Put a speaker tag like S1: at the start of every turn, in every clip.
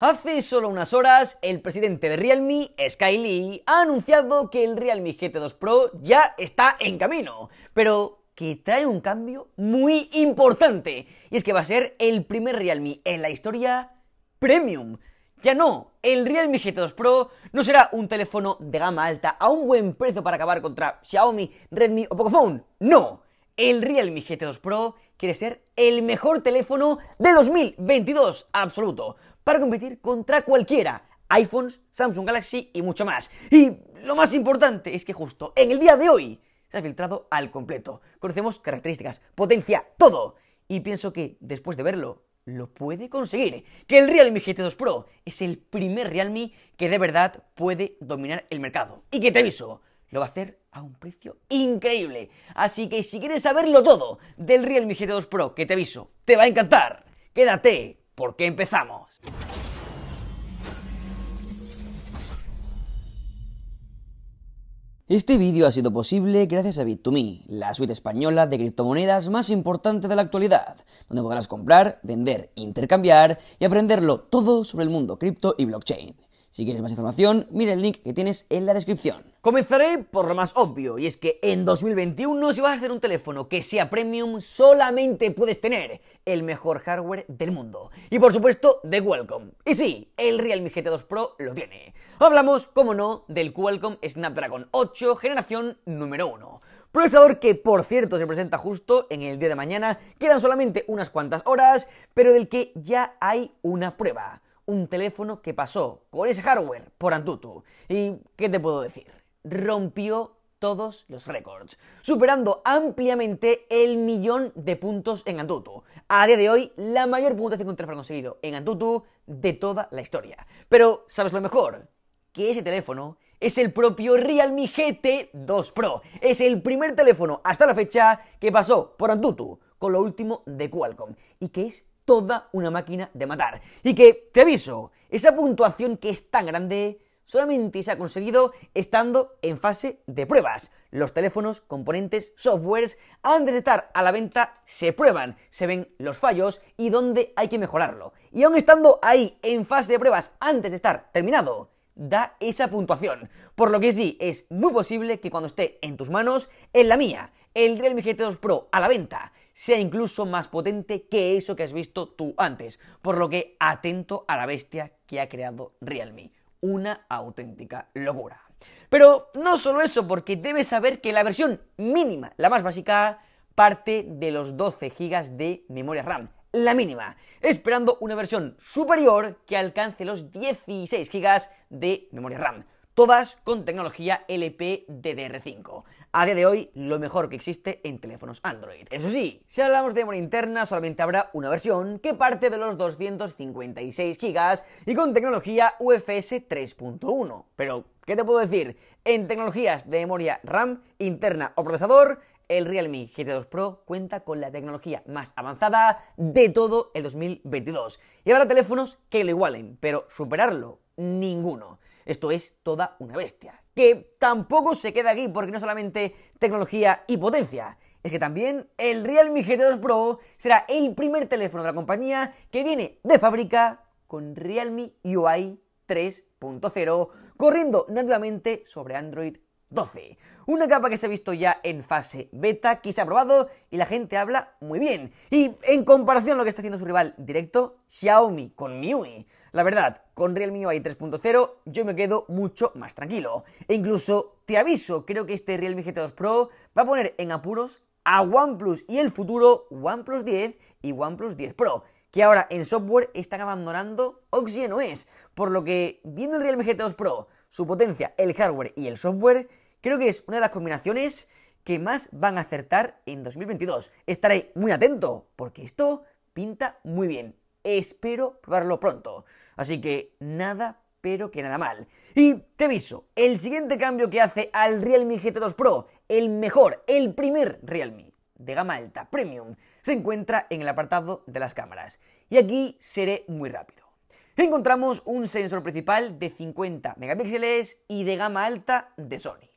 S1: Hace solo unas horas, el presidente de Realme, Sky Lee, ha anunciado que el Realme GT2 Pro ya está en camino, pero que trae un cambio muy importante, y es que va a ser el primer Realme en la historia premium. Ya no, el Realme GT2 Pro no será un teléfono de gama alta a un buen precio para acabar contra Xiaomi, Redmi o Pocophone. No, el Realme GT2 Pro quiere ser el mejor teléfono de 2022 absoluto para competir contra cualquiera. iPhones, Samsung Galaxy y mucho más. Y lo más importante es que justo en el día de hoy se ha filtrado al completo. Conocemos características, potencia, todo. Y pienso que después de verlo, lo puede conseguir. Que el Realme GT2 Pro es el primer Realme que de verdad puede dominar el mercado. Y que te aviso, lo va a hacer a un precio increíble. Así que si quieres saberlo todo del Realme GT2 Pro, que te aviso, te va a encantar. Quédate porque empezamos. Este vídeo ha sido posible gracias a Bit2Me, la suite española de criptomonedas más importante de la actualidad, donde podrás comprar, vender, intercambiar y aprenderlo todo sobre el mundo cripto y blockchain. Si quieres más información, mira el link que tienes en la descripción. Comenzaré por lo más obvio, y es que en 2021 si vas a hacer un teléfono que sea premium, solamente puedes tener el mejor hardware del mundo. Y por supuesto, de Qualcomm. Y sí, el Realme GT2 Pro lo tiene. Hablamos, como no, del Qualcomm Snapdragon 8 generación número 1. Procesador que, por cierto, se presenta justo en el día de mañana. Quedan solamente unas cuantas horas, pero del que ya hay una prueba un teléfono que pasó con ese hardware por Antutu. ¿Y qué te puedo decir? Rompió todos los récords, superando ampliamente el millón de puntos en Antutu. A día de hoy, la mayor puntuación que conseguido en Antutu de toda la historia. Pero, ¿sabes lo mejor? Que ese teléfono es el propio Realme GT2 Pro. Es el primer teléfono hasta la fecha que pasó por Antutu con lo último de Qualcomm y que es toda una máquina de matar. Y que, te aviso, esa puntuación que es tan grande solamente se ha conseguido estando en fase de pruebas. Los teléfonos, componentes, softwares, antes de estar a la venta, se prueban, se ven los fallos y dónde hay que mejorarlo. Y aún estando ahí en fase de pruebas antes de estar terminado, da esa puntuación. Por lo que sí, es muy posible que cuando esté en tus manos, en la mía, el Realme GT2 Pro a la venta, sea incluso más potente que eso que has visto tú antes. Por lo que atento a la bestia que ha creado Realme. Una auténtica locura. Pero no solo eso, porque debes saber que la versión mínima, la más básica, parte de los 12 GB de memoria RAM. La mínima, esperando una versión superior que alcance los 16 GB de memoria RAM todas con tecnología LPDDR5. A día de hoy, lo mejor que existe en teléfonos Android. Eso sí, si hablamos de memoria interna, solamente habrá una versión que parte de los 256 GB y con tecnología UFS 3.1. Pero, ¿qué te puedo decir? En tecnologías de memoria RAM, interna o procesador, el Realme GT2 Pro cuenta con la tecnología más avanzada de todo el 2022. Y habrá teléfonos que lo igualen, pero superarlo, ninguno. Esto es toda una bestia. Que tampoco se queda aquí porque no solamente tecnología y potencia, es que también el Realme GT2 Pro será el primer teléfono de la compañía que viene de fábrica con Realme UI 3.0 corriendo nativamente sobre Android 12. Una capa que se ha visto ya en fase beta, que se ha probado y la gente habla muy bien. Y en comparación a lo que está haciendo su rival directo, Xiaomi con MIUI. La verdad, con Realme UI 3.0 yo me quedo mucho más tranquilo. E incluso, te aviso, creo que este Realme GT2 Pro va a poner en apuros a OnePlus y el futuro OnePlus 10 y OnePlus 10 Pro que ahora en software están abandonando OxygenOS, por lo que viendo el Realme GT2 Pro su potencia, el hardware y el software, creo que es una de las combinaciones que más van a acertar en 2022. Estaré muy atento, porque esto pinta muy bien. Espero probarlo pronto. Así que nada, pero que nada mal. Y te aviso, el siguiente cambio que hace al Realme GT2 Pro, el mejor, el primer Realme de gama alta, premium, se encuentra en el apartado de las cámaras. Y aquí seré muy rápido encontramos un sensor principal de 50 megapíxeles y de gama alta de Sony.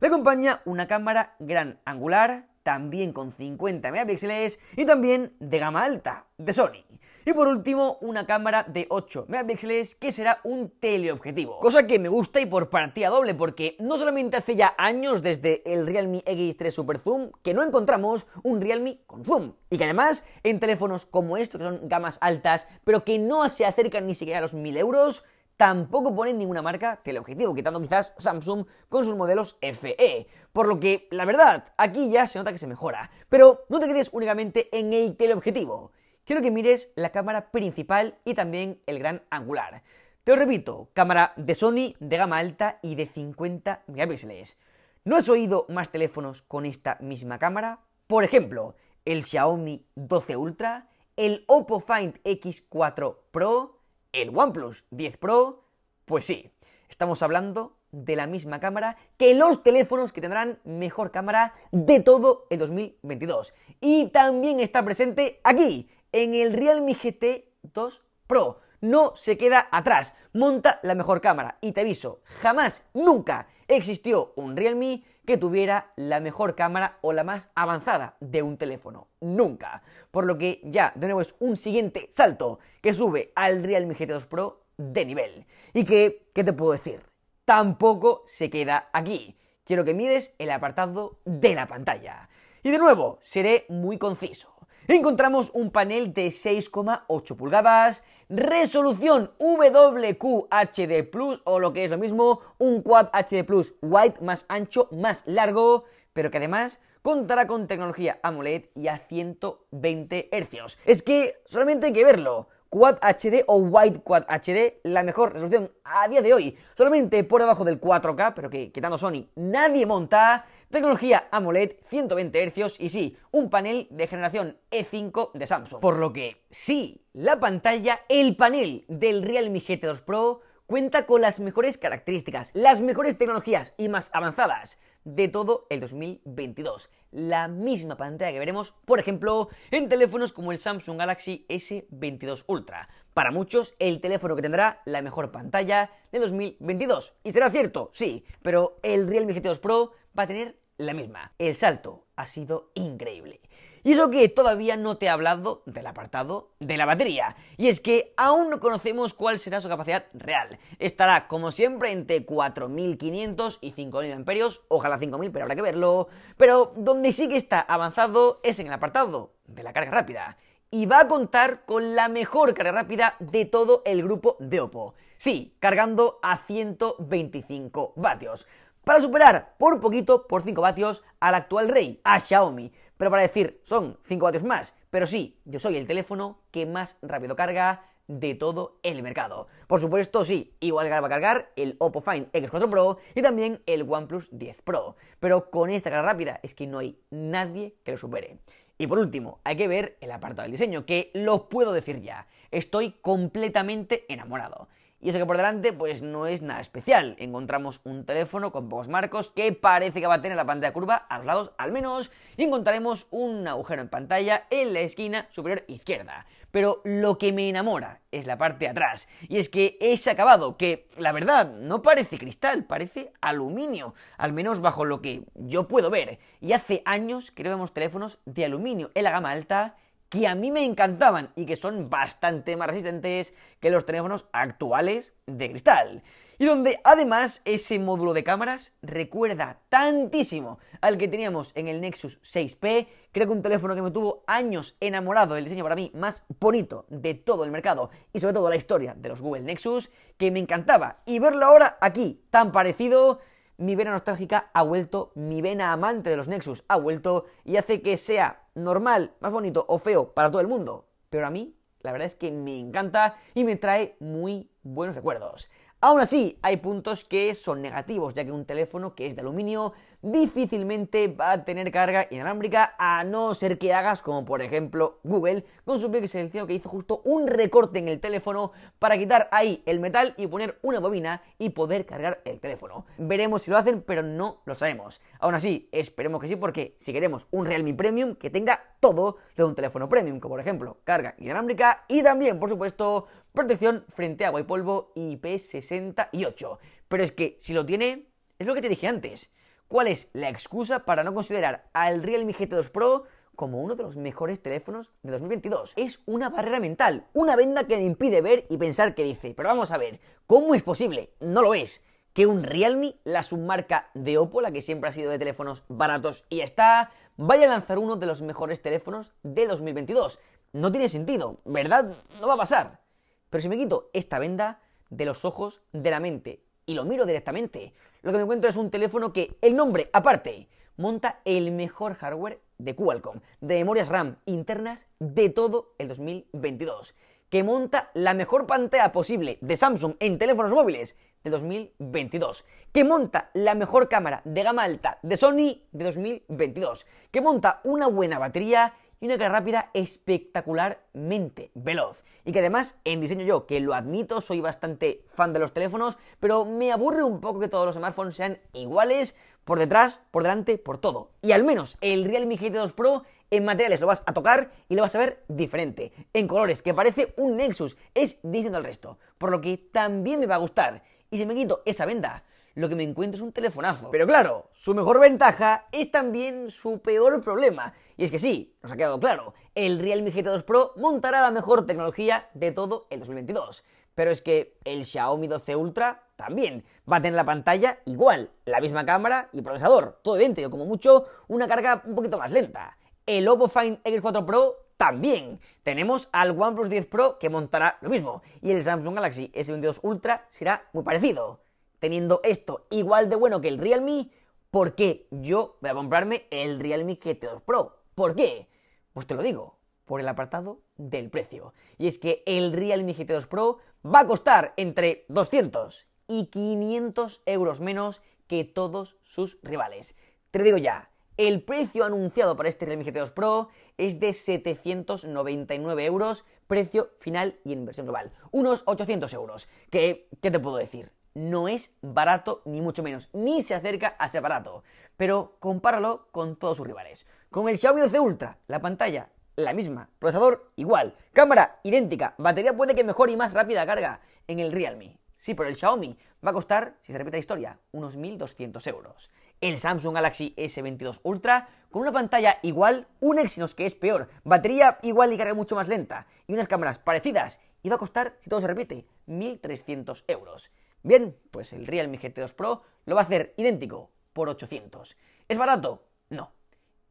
S1: Le acompaña una cámara gran angular también con 50 megapíxeles y también de gama alta, de Sony. Y por último, una cámara de 8 megapíxeles que será un teleobjetivo. Cosa que me gusta y por partida doble, porque no solamente hace ya años desde el Realme X3 Super Zoom que no encontramos un Realme con zoom. Y que además en teléfonos como estos, que son gamas altas, pero que no se acercan ni siquiera a los 1000 euros, tampoco ponen ninguna marca teleobjetivo, quitando quizás Samsung con sus modelos FE. Por lo que, la verdad, aquí ya se nota que se mejora. Pero no te quedes únicamente en el teleobjetivo. Quiero que mires la cámara principal y también el gran angular. Te lo repito, cámara de Sony de gama alta y de 50 megapíxeles. ¿No has oído más teléfonos con esta misma cámara? Por ejemplo, el Xiaomi 12 Ultra, el Oppo Find X4 Pro, el OnePlus 10 Pro, pues sí, estamos hablando de la misma cámara que los teléfonos que tendrán mejor cámara de todo el 2022. Y también está presente aquí, en el Realme GT 2 Pro. No se queda atrás, monta la mejor cámara. Y te aviso, jamás, nunca existió un Realme que tuviera la mejor cámara o la más avanzada de un teléfono. Nunca. Por lo que ya, de nuevo, es un siguiente salto que sube al Realme GT2 Pro de nivel. Y que, ¿qué te puedo decir? Tampoco se queda aquí. Quiero que mires el apartado de la pantalla. Y de nuevo, seré muy conciso. Encontramos un panel de 6,8 pulgadas, resolución WQHD Plus o lo que es lo mismo, un Quad HD Plus White más ancho, más largo, pero que además contará con tecnología AMOLED y a 120 Hz. Es que solamente hay que verlo. Quad HD o White Quad HD, la mejor resolución a día de hoy. Solamente por debajo del 4K, pero que quitando Sony nadie monta. Tecnología AMOLED, 120 Hz y sí, un panel de generación E5 de Samsung. Por lo que sí, la pantalla, el panel del Realme GT2 Pro cuenta con las mejores características, las mejores tecnologías y más avanzadas de todo el 2022. La misma pantalla que veremos, por ejemplo, en teléfonos como el Samsung Galaxy S22 Ultra. Para muchos, el teléfono que tendrá la mejor pantalla de 2022. Y será cierto, sí, pero el Realme GT2 Pro va a tener la misma. El salto ha sido increíble. Y eso que todavía no te he hablado del apartado de la batería. Y es que aún no conocemos cuál será su capacidad real. Estará, como siempre, entre 4500 y 5000 amperios. Ojalá 5000, pero habrá que verlo. Pero donde sí que está avanzado es en el apartado de la carga rápida. Y va a contar con la mejor carga rápida de todo el grupo de Oppo. Sí, cargando a 125 vatios para superar por poquito, por 5 vatios, al actual rey, a Xiaomi. Pero para decir, son 5 vatios más. Pero sí, yo soy el teléfono que más rápido carga de todo el mercado. Por supuesto, sí, igual va a cargar el Oppo Find X4 Pro y también el OnePlus 10 Pro. Pero con esta carga rápida es que no hay nadie que lo supere. Y por último, hay que ver el apartado del diseño, que lo puedo decir ya. Estoy completamente enamorado. Y eso que por delante, pues no es nada especial. Encontramos un teléfono con pocos marcos que parece que va a tener la pantalla curva a los lados al menos. Y encontraremos un agujero en pantalla en la esquina superior izquierda. Pero lo que me enamora es la parte de atrás. Y es que ese acabado, que la verdad no parece cristal, parece aluminio. Al menos bajo lo que yo puedo ver. Y hace años que no vemos teléfonos de aluminio en la gama alta que a mí me encantaban y que son bastante más resistentes que los teléfonos actuales de cristal. Y donde además ese módulo de cámaras recuerda tantísimo al que teníamos en el Nexus 6P, creo que un teléfono que me tuvo años enamorado del diseño para mí más bonito de todo el mercado y sobre todo la historia de los Google Nexus, que me encantaba. Y verlo ahora aquí, tan parecido, mi vena nostálgica ha vuelto, mi vena amante de los Nexus ha vuelto y hace que sea normal, más bonito o feo para todo el mundo. Pero a mí, la verdad es que me encanta y me trae muy buenos recuerdos. Aún así, hay puntos que son negativos, ya que un teléfono que es de aluminio difícilmente va a tener carga inalámbrica a no ser que hagas como por ejemplo Google con su Pixel que hizo justo un recorte en el teléfono para quitar ahí el metal y poner una bobina y poder cargar el teléfono. Veremos si lo hacen, pero no lo sabemos. Aún así, esperemos que sí porque si queremos un Realme Premium que tenga todo lo de un teléfono premium, como por ejemplo carga inalámbrica y también, por supuesto, protección frente a agua y polvo IP68. Pero es que si lo tiene, es lo que te dije antes ¿Cuál es la excusa para no considerar al Realme GT2 Pro como uno de los mejores teléfonos de 2022. Es una barrera mental, una venda que me impide ver y pensar que dice, pero vamos a ver, ¿cómo es posible? No lo es. Que un Realme, la submarca de Oppo, la que siempre ha sido de teléfonos baratos y ya está, vaya a lanzar uno de los mejores teléfonos de 2022. No tiene sentido, ¿verdad? No va a pasar. Pero si me quito esta venda de los ojos de la mente y lo miro directamente, lo que me encuentro es un teléfono que el nombre aparte monta el mejor hardware de Qualcomm, de memorias RAM internas de todo el 2022, que monta la mejor pantalla posible de Samsung en teléfonos móviles de 2022, que monta la mejor cámara de gama alta de Sony de 2022, que monta una buena batería y una carga rápida espectacularmente veloz. Y que además en diseño yo, que lo admito, soy bastante fan de los teléfonos, pero me aburre un poco que todos los smartphones sean iguales, por detrás, por delante, por todo. Y al menos el Realme GT2 Pro en materiales lo vas a tocar y lo vas a ver diferente. En colores, que parece un Nexus, es distinto al resto. Por lo que también me va a gustar. Y si me quito esa venda, lo que me encuentro es un telefonazo. Pero claro, su mejor ventaja es también su peor problema. Y es que sí, nos ha quedado claro, el Realme GT2 Pro montará la mejor tecnología de todo el 2022. Pero es que el Xiaomi 12 Ultra también va a tener la pantalla igual, la misma cámara y procesador, todo idéntico, como mucho una carga un poquito más lenta. El Oppo Find X4 Pro también. Tenemos al OnePlus 10 Pro que montará lo mismo. Y el Samsung Galaxy S22 Ultra será muy parecido teniendo esto igual de bueno que el Realme, ¿por qué yo voy a comprarme el Realme GT2 Pro? ¿Por qué? Pues te lo digo, por el apartado del precio. Y es que el Realme GT2 Pro va a costar entre 200 y 500 euros menos que todos sus rivales. Te lo digo ya, el precio anunciado para este Realme GT2 Pro es de 799 euros, precio final y en inversión global. Unos 800 euros. ¿Qué, ¿Qué te puedo decir? No es barato ni mucho menos, ni se acerca a ser barato. Pero compáralo con todos sus rivales. Con el Xiaomi 12 Ultra, la pantalla la misma, procesador igual, cámara idéntica, batería puede que mejor y más rápida carga en el Realme. Sí, pero el Xiaomi va a costar, si se repite la historia, unos 1.200 euros. El Samsung Galaxy S22 Ultra, con una pantalla igual, un Exynos que es peor, batería igual y carga mucho más lenta, y unas cámaras parecidas, y va a costar, si todo se repite, 1.300 euros. Bien, pues el Realme GT2 Pro lo va a hacer idéntico por 800. ¿Es barato? No.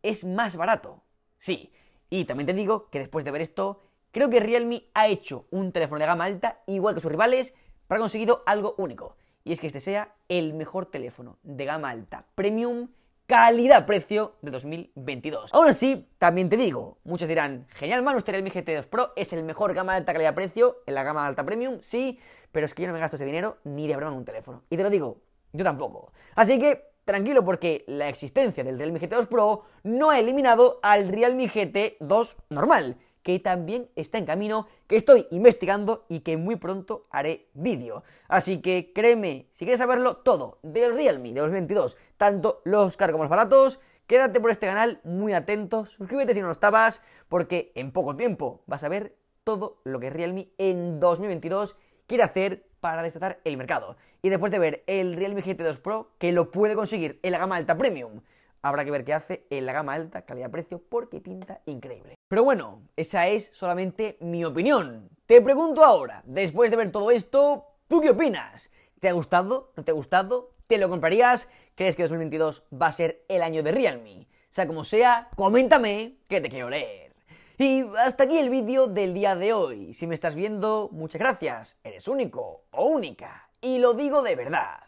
S1: ¿Es más barato? Sí. Y también te digo que después de ver esto, creo que Realme ha hecho un teléfono de gama alta igual que sus rivales, pero ha conseguido algo único. Y es que este sea el mejor teléfono de gama alta premium calidad-precio de 2022. Aún así, también te digo, muchos dirán, genial man, usted el Mi GT2 Pro es el mejor gama de alta calidad-precio, en la gama alta premium, sí, pero es que yo no me gasto ese dinero ni de broma en un teléfono. Y te lo digo, yo tampoco. Así que, tranquilo porque la existencia del Realme GT2 Pro no ha eliminado al Realme GT2 normal que también está en camino, que estoy investigando y que muy pronto haré vídeo. Así que créeme, si quieres saberlo todo del Realme de los 22, tanto los caros como los baratos, quédate por este canal muy atento, suscríbete si no lo estabas, porque en poco tiempo vas a ver todo lo que Realme en 2022 quiere hacer para destratar el mercado. Y después de ver el Realme GT2 Pro, que lo puede conseguir en la gama alta premium, Habrá que ver qué hace en la gama alta, calidad-precio, porque pinta increíble. Pero bueno, esa es solamente mi opinión. Te pregunto ahora, después de ver todo esto, ¿tú qué opinas? ¿Te ha gustado? ¿No te ha gustado? ¿Te lo comprarías? ¿Crees que 2022 va a ser el año de Realme? Sea como sea, coméntame que te quiero leer. Y hasta aquí el vídeo del día de hoy. Si me estás viendo, muchas gracias. Eres único o única. Y lo digo de verdad.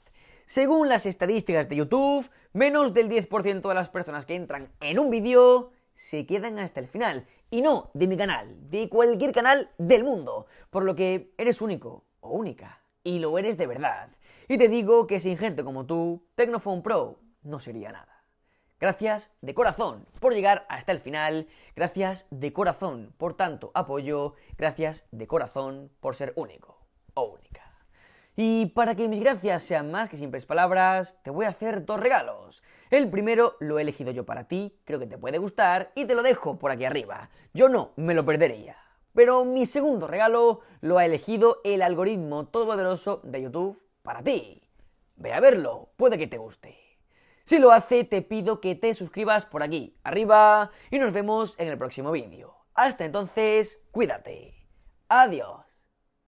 S1: Según las estadísticas de YouTube, menos del 10% de las personas que entran en un vídeo se quedan hasta el final. Y no de mi canal, de cualquier canal del mundo. Por lo que eres único o única. Y lo eres de verdad. Y te digo que sin gente como tú, Tecnophone Pro no sería nada. Gracias de corazón por llegar hasta el final. Gracias de corazón por tanto apoyo. Gracias de corazón por ser único o única. Y para que mis gracias sean más que simples palabras, te voy a hacer dos regalos. El primero lo he elegido yo para ti, creo que te puede gustar y te lo dejo por aquí arriba. Yo no me lo perdería. Pero mi segundo regalo lo ha elegido el algoritmo todopoderoso de YouTube para ti. Ve a verlo, puede que te guste. Si lo hace, te pido que te suscribas por aquí, arriba, y nos vemos en el próximo vídeo. Hasta entonces, cuídate. Adiós.